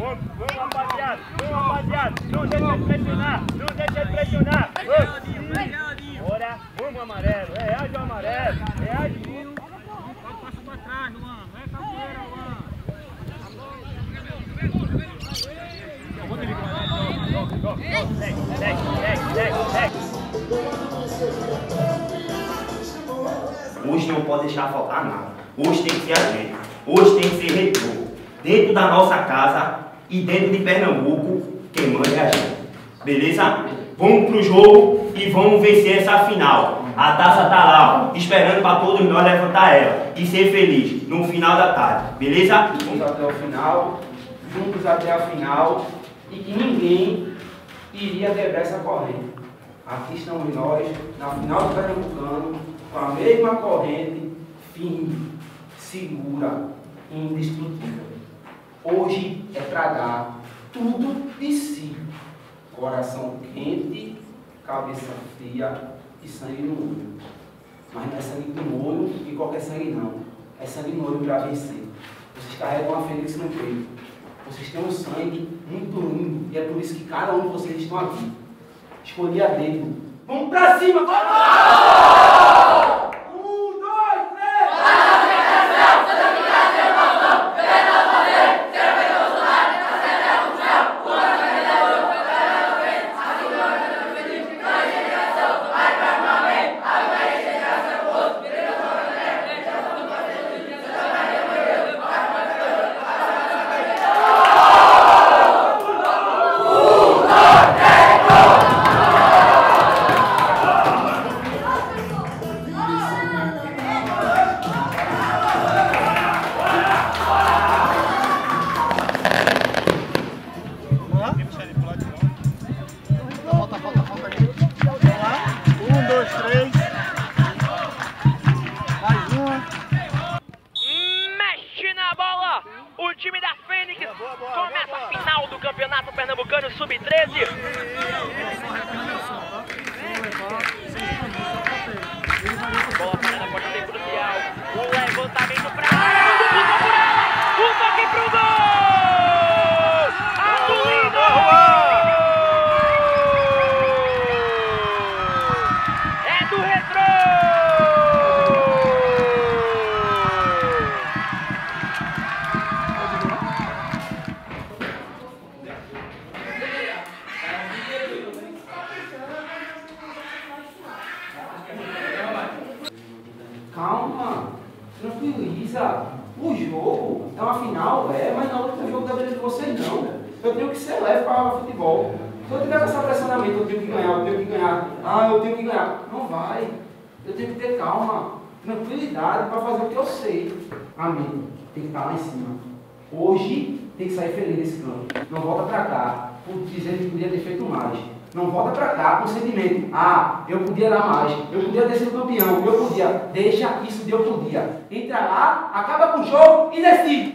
Vamos, rapaziada. Vamos, rapaziada. Não deixa de pressionar. Não deixa de pressionar. Bora. Vamos, amarelo. Reage o amarelo. Reage o Pode passar pra trás, Luan. Não é capoeira, Luan. Vou te ligar. Hoje não pode deixar faltar nada. Hoje tem que ser a gente. Hoje tem que ser reitor. Dentro da nossa casa, e dentro de Pernambuco, quem manda é a gente. Beleza? Vamos pro jogo e vamos vencer essa final. A taça tá lá, ó, esperando para todos nós levantar ela e ser feliz no final da tarde. Beleza? Vamos até o final, juntos até a final e que ninguém iria quebrar essa corrente. Aqui estamos nós, na final do Pernambucano, com a mesma corrente, firme, segura e indestrutível. Hoje é para dar tudo de si. Coração quente, cabeça fria e sangue no olho. Mas não é sangue no olho e qualquer sangue não. É sangue no olho para vencer. Vocês carregam a fênix no peito. Vocês têm um sangue muito lindo e é por isso que cada um de vocês estão aqui. Escolhi a dedo. Vamos pra cima! Vamos! Calma, tranquiliza. O jogo é uma final, é, mas não é o jogo da vida de vocês não. Eu tenho que ser leve para futebol. Se eu tiver com na mente, eu tenho que ganhar, eu tenho que ganhar. Ah, eu tenho que ganhar. Não vai. Eu tenho que ter calma, tranquilidade para fazer o que eu sei. Amém. Tem que estar lá em cima. Hoje tem que sair feliz desse campo. Não volta para cá por dizer que podia ter feito mais. Não volta para cá com sentimento. Ah, eu podia dar mais. Eu podia ter sido campeão. Eu podia. Deixa isso de eu podia. Entra lá, acaba com o jogo e decide.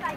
vai,